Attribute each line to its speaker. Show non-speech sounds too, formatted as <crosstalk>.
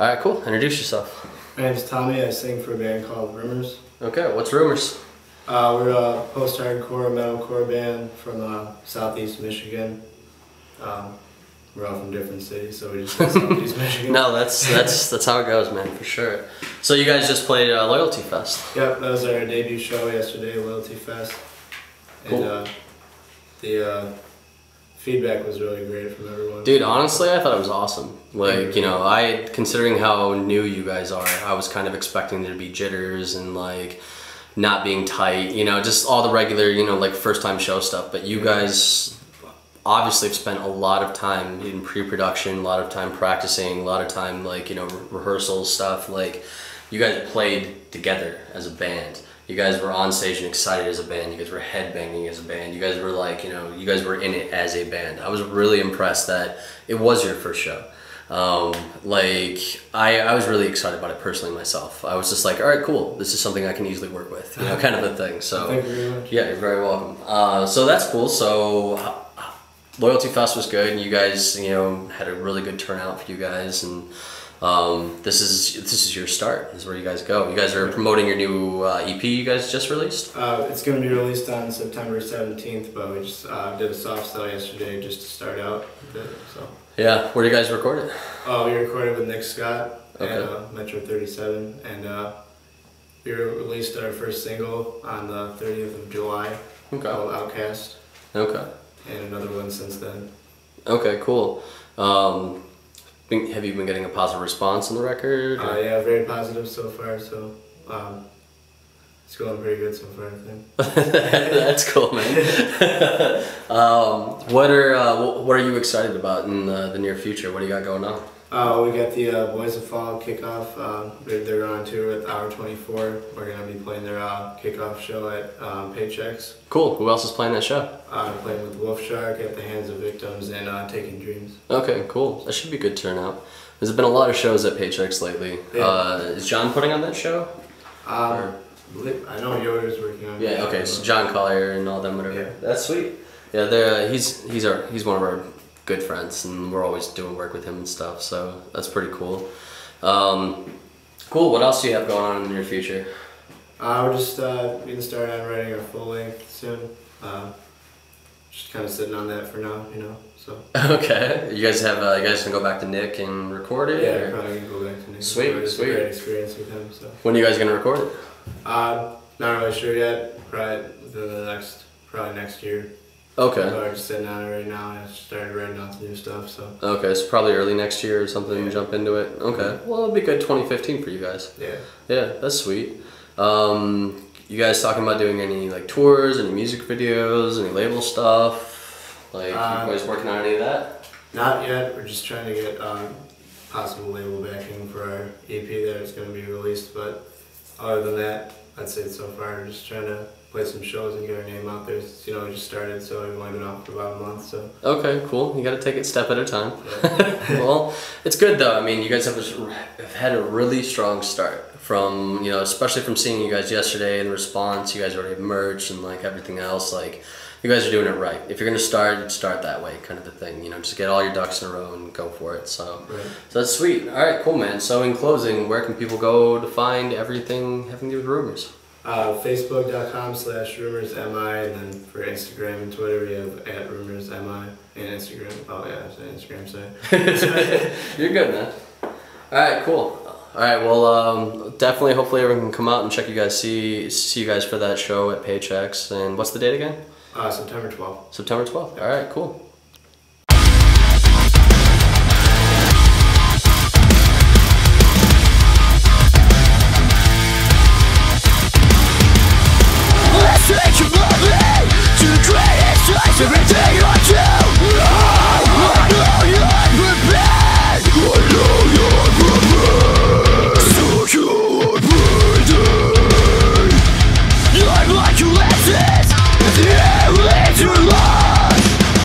Speaker 1: All right, cool. Introduce yourself.
Speaker 2: My name's Tommy. I sing for a band called Rumours.
Speaker 1: Okay, what's rumours?
Speaker 2: Uh, we're a post-hardcore metalcore band from uh, southeast Michigan. Um, we're all from different cities, so we just <laughs> southeast Michigan.
Speaker 1: No, that's that's that's how it goes, man, for sure. So you guys just played uh, Loyalty Fest.
Speaker 2: Yep, that was our debut show yesterday, Loyalty Fest. And
Speaker 1: Cool.
Speaker 2: uh, the uh, feedback was really great from everyone.
Speaker 1: Dude, honestly, I thought it was awesome. Like, mm-hmm. you know, I considering how new you guys are, I was kind of expecting there to be jitters and like not being tight, you know, just all the regular, you know, like first time show stuff. But you mm-hmm. guys obviously have spent a lot of time in pre-production, a lot of time practicing, a lot of time like, you know, re- rehearsals stuff. Like you guys played together as a band. You guys were on stage and excited as a band. You guys were headbanging as a band. You guys were like, you know, you guys were in it as a band. I was really impressed that it was your first show. Um, like I, I was really excited about it personally myself. I was just like, all right, cool. This is something I can easily work with, you know, kind of a thing. So
Speaker 2: you
Speaker 1: yeah, you're very welcome. Uh, so that's cool. So uh, Loyalty Fest was good, and you guys, you know, had a really good turnout for you guys, and um, this is this is your start. This is where you guys go. You guys are promoting your new uh, EP. You guys just released.
Speaker 2: Uh, it's going to be released on September 17th, but we just uh, did a soft sell yesterday just to start out with it. So.
Speaker 1: Yeah. Where do you guys record it?
Speaker 2: Uh, we recorded with Nick Scott
Speaker 1: Okay.
Speaker 2: at uh, Metro 37, and uh, we released our first single on the 30th of July
Speaker 1: Okay.
Speaker 2: called Outcast,
Speaker 1: Okay.
Speaker 2: and another one since then.
Speaker 1: Okay. Cool. Um, been- have you been getting a positive response on the record?
Speaker 2: Uh, yeah, very positive so far, so um, it's going pretty good so far, I think. <laughs>
Speaker 1: That's cool, man. <laughs> <laughs> um, what are uh, what are you excited about in the, the near future? What do you got going on?
Speaker 2: Uh, we got the uh, Boys of Fall kickoff. Um, they're, they're on tour with Hour 24. We're going to be playing their uh, kickoff show at um, Paychecks.
Speaker 1: Cool. Who else is playing that show?
Speaker 2: Uh, playing with Wolf Shark at the Hands of Victims and uh, Taking Dreams.
Speaker 1: Okay, cool. That should be a good turnout. There's been a lot of shows at Paychecks lately.
Speaker 2: Yeah.
Speaker 1: Uh, is John putting on that show?
Speaker 2: Um, I know Yoder's working on it.
Speaker 1: Yeah. Okay. So John Collier and all them, whatever.
Speaker 2: Yeah.
Speaker 1: That's sweet. Yeah, they're, uh, he's he's our he's one of our good friends, and we're always doing work with him and stuff. So that's pretty cool. Um, cool. What else do you have going on in the near future?
Speaker 2: Uh, we're just uh, getting started on writing our full length soon. Uh, just kind of sitting on that for now, you know. So <laughs>
Speaker 1: Okay. You guys have uh, you guys gonna go back to Nick and record it?
Speaker 2: yeah,
Speaker 1: or-
Speaker 2: probably gonna go back to Nick.
Speaker 1: Sweet, sweet.
Speaker 2: great experience with him. So
Speaker 1: When are you guys gonna record it?
Speaker 2: uh, not really sure yet. Probably within the next, probably next year.
Speaker 1: Okay.
Speaker 2: We're just sitting on it right now and I started writing out the new stuff. So
Speaker 1: Okay, so probably early next year or something.
Speaker 2: Yeah.
Speaker 1: Jump into it. Okay. Well, it'll be good 2015 for you guys.
Speaker 2: yeah.
Speaker 1: Yeah, that's sweet. Um, you guys talking about doing any like tours, any music videos, any label stuff? Like,
Speaker 2: Uh,
Speaker 1: you guys working on any of that?
Speaker 2: Not yet. We're just trying to get um, possible label backing for our EP that is going to be released. But other than that, I'd say so far we're just trying to play some shows and get our name out there. It's, you know, we just started, so we've only been off for about a month. So
Speaker 1: Okay, cool. You got to take it step at a time.
Speaker 2: yeah. <laughs>
Speaker 1: well, it's good though. I mean, you guys have, have had a really strong start from you know, especially from seeing you guys yesterday and the response. You guys already have merch and like everything else. Like, you guys are doing it right. If you're gonna start, start that way, kind of a thing. You know, just get all your ducks in a row and go for it. So,
Speaker 2: Right.
Speaker 1: so that's sweet. All right, cool, man. So, in closing, where can people go to find everything having to do with rumours?
Speaker 2: Uh, Facebook.com slash rumours mi, and then for Instagram and Twitter, we have at rumours mi and Instagram. Oh yeah, it's an Instagram site. <laughs>
Speaker 1: You're good, man. All right, cool. All right, well, um, definitely, hopefully, everyone can come out and check you guys, see see you guys for that show at Paychecks. And what's the date again?
Speaker 2: Uh, September 12th.
Speaker 1: September 12th. All right, cool.